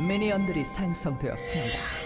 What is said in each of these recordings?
미니언들이 생성되었습니다.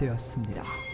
되었습니다.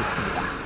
처치했습니다.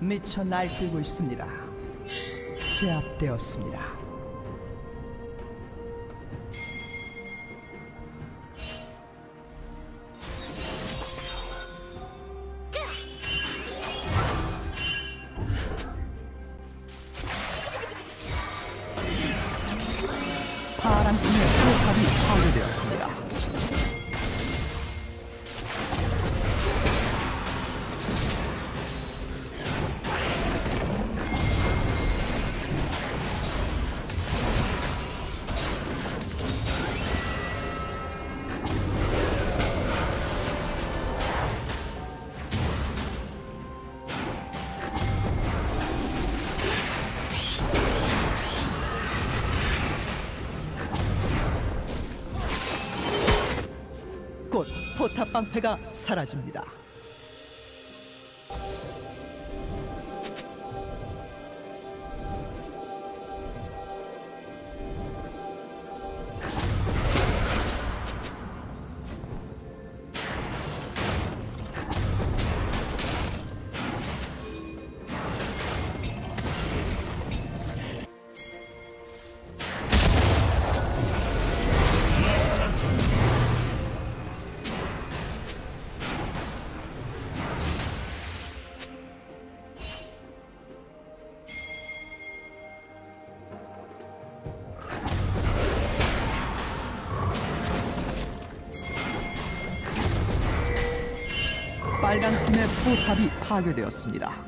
미쳐 날뛰고 있습니다. 제압되었습니다. 방패가 사라집니다. 포탑이 파괴되었습니다.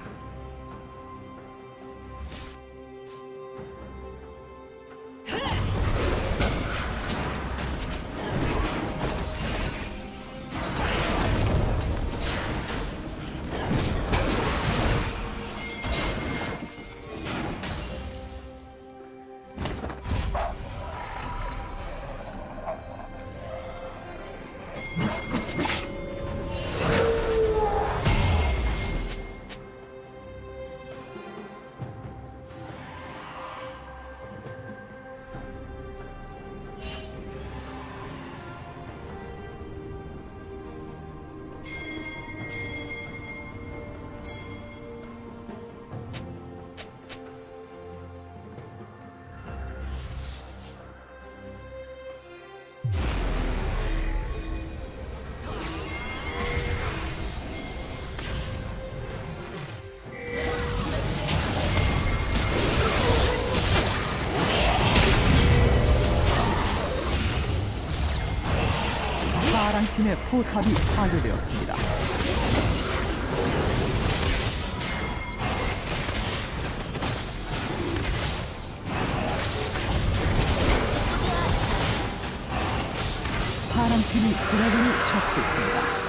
팀의 포탑이 파괴되었습니다. 파랑 팀이 드래곤을 처치했습니다.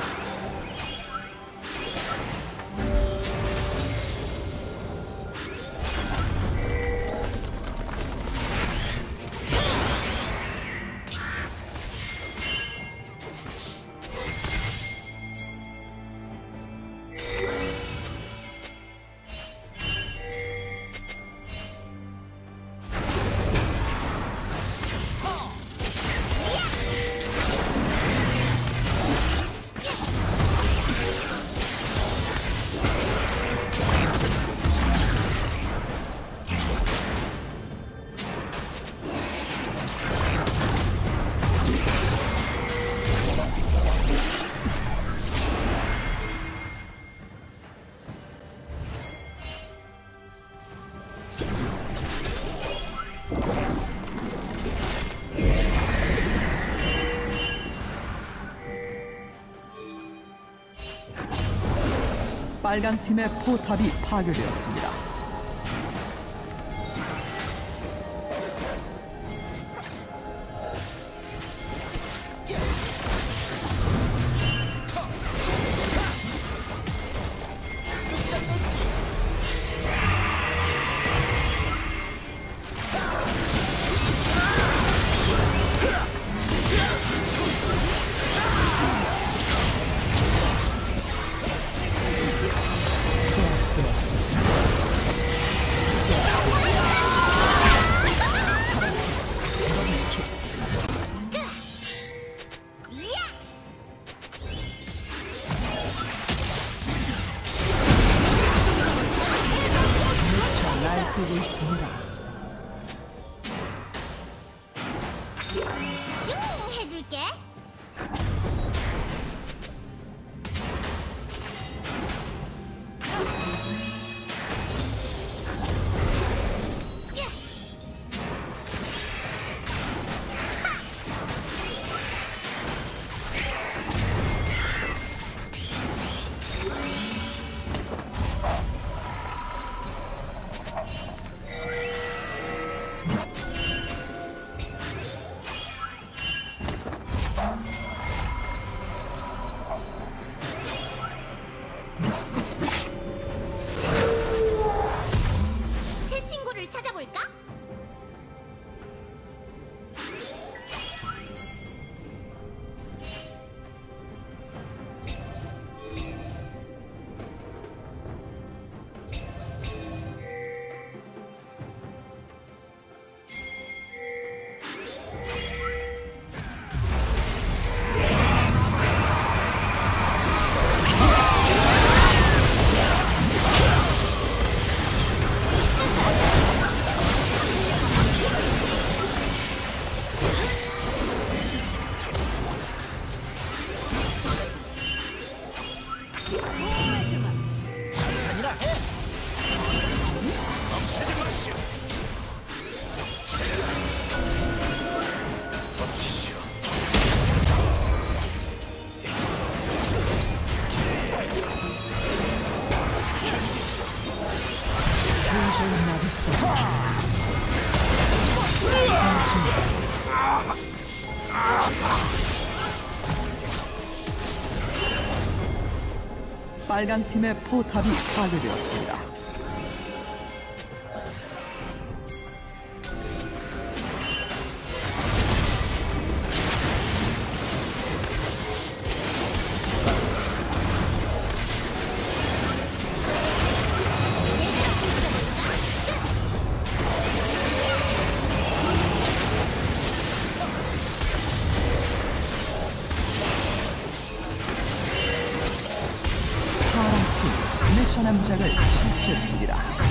빨간 팀의 포탑이 파괴되었습니다. 빨간 팀의 포탑이 파괴되었습니다. 천남장을 실시했습니다.